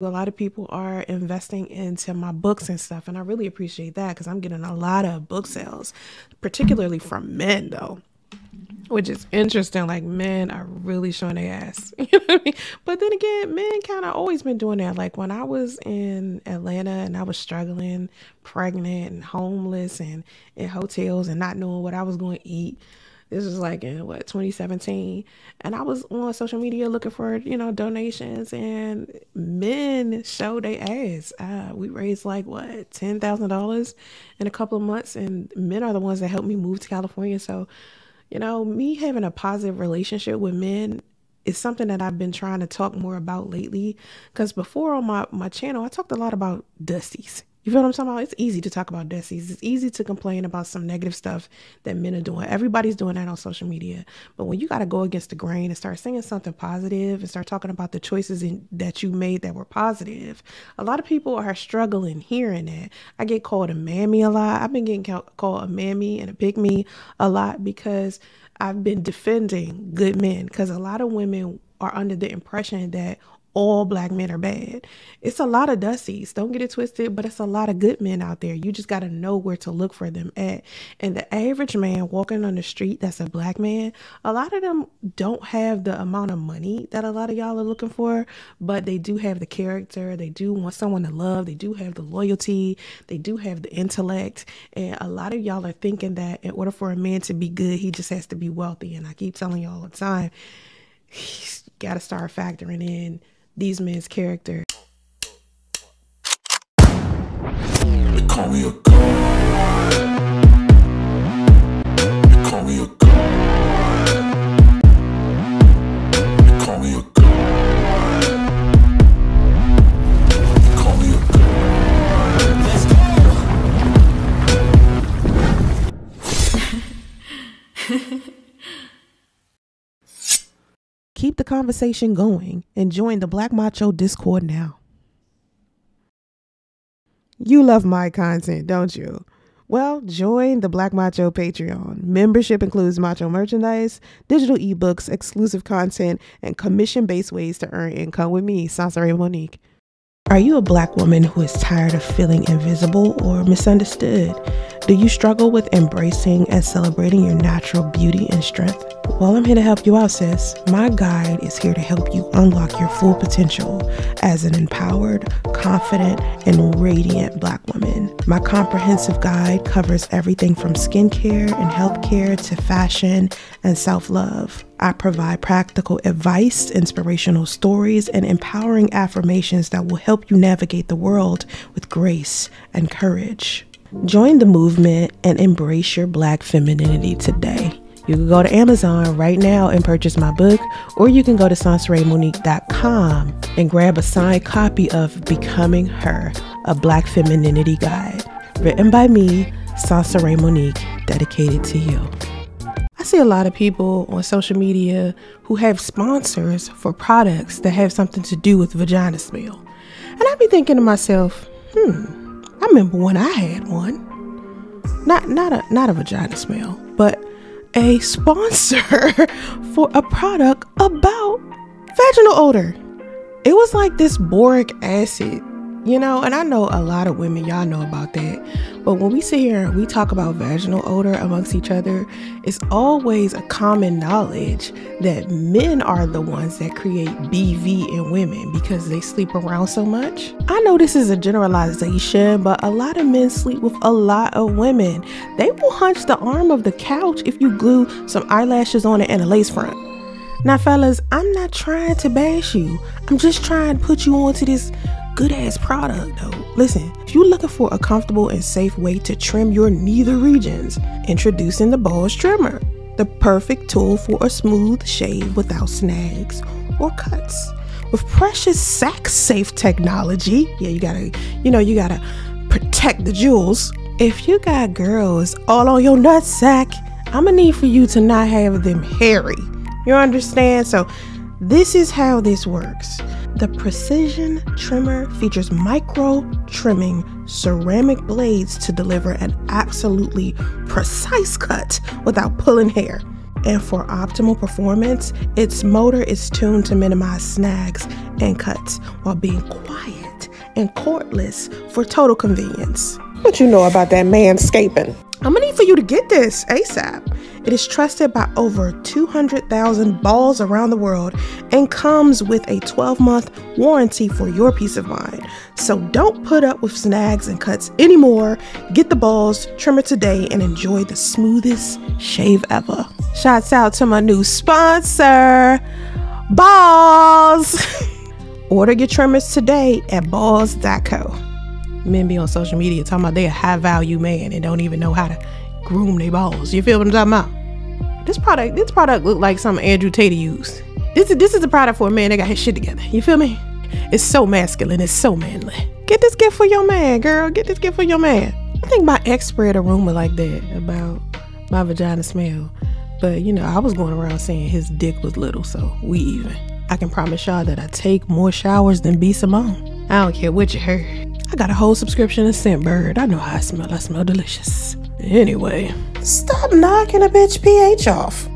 A lot of people are investing into my books and stuff, and I really appreciate that because I'm getting a lot of book sales, particularly from men, though which is interesting. Like men are really showing their ass. But then again, men kind of always been doing that. Like when I was in Atlanta and I was struggling, pregnant and homeless and in hotels and not knowing what I was going to eat. This was like in what 2017, and I was on social media looking for you know donations, and men showed their ass. Uh, we raised like what ten thousand dollars in a couple of months, and men are the ones that helped me move to California. So you know, me having a positive relationship with men is something that I've been trying to talk more about lately. Because before on my, my channel, I talked a lot about dusties. You feel what I'm talking about? It's easy to talk about dusties. It's easy to complain about some negative stuff that men are doing. Everybody's doing that on social media. But when you got to go against the grain and start saying something positive and start talking about the choices in, that you made that were positive, a lot of people are struggling hearing that. I get called a mammy a lot. I've been getting called a mammy and a pick me a lot because I've been defending good men because a lot of women are under the impression that all black men are bad. It's a lot of dusties. Don't get it twisted, but it's a lot of good men out there. You just got to know where to look for them at. And the average man walking on the street that's a black man, a lot of them don't have the amount of money that a lot of y'all are looking for, but they do have the character. They do want someone to love. They do have the loyalty. They do have the intellect. And a lot of y'all are thinking that in order for a man to be good, he just has to be wealthy. And I keep telling y'all all the time, he's got to start factoring in these men's character. They call me a Keep the conversation going and join the Black Macho Discord now. You love my content, don't you? Well, join the Black Macho Patreon. Membership includes macho merchandise, digital ebooks, exclusive content, and commission based ways to earn income with me, Soncerae Monique. Are you a black woman who is tired of feeling invisible or misunderstood? Do you struggle with embracing and celebrating your natural beauty and strength? Well, I'm here to help you out, sis. My guide is here to help you unlock your full potential as an empowered, confident, and radiant Black woman. My comprehensive guide covers everything from skincare and healthcare to fashion and self love. I provide practical advice, inspirational stories, and empowering affirmations that will help you navigate the world with grace and courage. Join the movement and embrace your Black femininity today. You can go to Amazon right now and purchase my book, or you can go to sonceraemonique.com and grab a signed copy of Becoming Her, a Black Femininity Guide, written by me, Soncerae Monique, dedicated to you. I see a lot of people on social media who have sponsors for products that have something to do with vagina smell. And I be thinking to myself, hmm, remember when I had one. Not not a not a vagina smell, but a sponsor for a product about vaginal odor. It was like this boric acid, you know, and I know a lot of women, y'all know about that. But when we sit here and we talk about vaginal odor amongst each other, it's always a common knowledge that men are the ones that create BV in women because they sleep around so much. I know this is a generalization, but a lot of men sleep with a lot of women. They will hunch the arm of the couch if you glue some eyelashes on it and a lace front. Now, fellas, I'm not trying to bash you. I'm just trying to put you onto this good ass product though. Listen, if you're looking for a comfortable and safe way to trim your neither regions, introducing the Boss Trimmer, the perfect tool for a smooth shave without snags or cuts. With precious sack safe technology, yeah, you gotta, you know, you gotta protect the jewels. If you got girls all on your nut sack, I'ma need for you to not have them hairy. You understand? So, this is how this works. The Precision Trimmer features micro trimming ceramic blades to deliver an absolutely precise cut without pulling hair. And for optimal performance, its motor is tuned to minimize snags and cuts while being quiet and cordless for total convenience. What you know about that manscaping? I'm gonna need for you to get this ASAP. It is trusted by over 200,000 balls around the world and comes with a 12 month warranty for your peace of mind. So don't put up with snags and cuts anymore. Get the balls, trimmer today, and enjoy the smoothest shave ever. Shouts out to my new sponsor, Balls. Order your trimmers today at balls.co. Men be on social media talking about they a high value man and don't even know how to groom their balls. You feel what I'm talking about? This product, this product look like something Andrew Tate used. This is this is a product for a man that got his shit together. You feel me? It's so masculine. It's so manly. Get this gift for your man, girl. Get this gift for your man. I think my ex spread a rumor like that about my vagina smell. But you know, I was going around saying his dick was little, so we even. I can promise y'all that I take more showers than B. Simone. I don't care what you heard. I got a whole subscription to Scentbird. I know how I smell. I smell delicious. Anyway, stop knocking a bitch pH off.